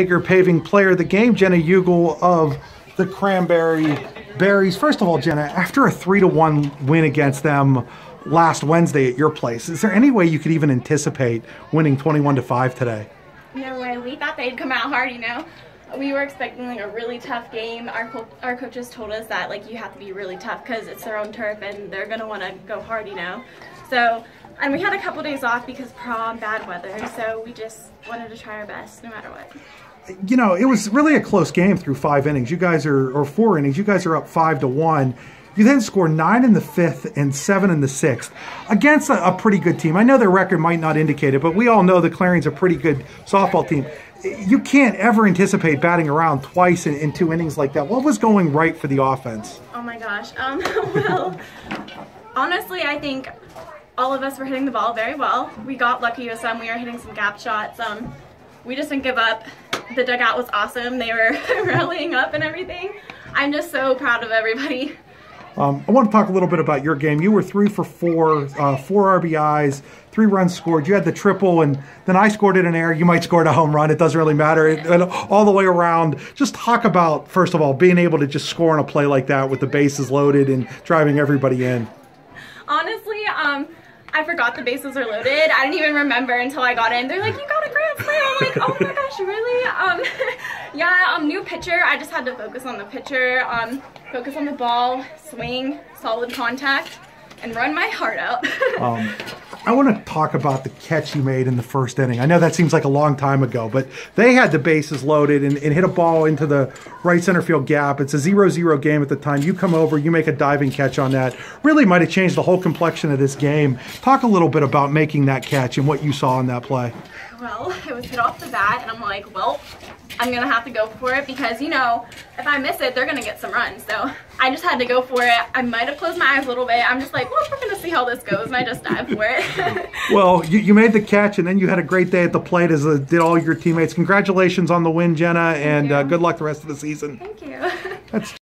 Paving player of the game, Jenna Huegel of the Cranberry Berries. First of all, Jenna, after a three to one win against them last Wednesday at your place, is there any way you could even anticipate winning 21 to 5 today? No way. We thought they'd come out hard, you know. We were expecting like a really tough game. Our co- our coaches told us that like you have to be really tough because it's their own turf and they're gonna want to go hard, you know. So, and we had a couple days off because prom, bad weather. So we just wanted to try our best no matter what. You know, it was really a close game through five innings. You guys are, or four innings, you guys are up five to one. You then score nine in the fifth and seven in the sixth against a, a, pretty good team. I know their record might not indicate it, but we all know the Clarion's a pretty good softball team. You can't ever anticipate batting around twice in, in two innings like that. What was going right for the offense? Oh my gosh. Um, well, honestly, I think all of us were hitting the ball very well. We got lucky with some. We were hitting some gap shots. Um, we just didn't give up. The dugout was awesome. They were rallying up and everything. I'm just so proud of everybody. Um, I want to talk a little bit about your game. You were three for four, uh, four RBIs, three runs scored. You had the triple, and then I scored it in air. You might score a home run. It doesn't really matter. It, all the way around. Just talk about first of all being able to just score on a play like that with the bases loaded and driving everybody in. Honestly, um, I forgot the bases are loaded. I didn't even remember until I got in. They're like, "You got a grand slam!" I'm like, "Oh my gosh, really?" Um, yeah, um, new pitcher. I just had to focus on the pitcher. Um, focus on the ball, swing, solid contact, and run my heart out. um, I want to talk about the catch you made in the first inning. I know that seems like a long time ago, but they had the bases loaded and, and hit a ball into the right center field gap. It's a 0 0 game at the time. You come over, you make a diving catch on that. Really might have changed the whole complexion of this game. Talk a little bit about making that catch and what you saw in that play. Well, it was hit off the bat, and I'm like, well, I'm gonna have to go for it because you know if I miss it they're gonna get some runs. So I just had to go for it. I might have closed my eyes a little bit. I'm just like well we're gonna see how this goes and I just dived for it. Well you, you made the catch and then you had a great day at the plate as uh, did all your teammates. Congratulations on the win Jenna and uh, good luck the rest of the season. Thank you. That's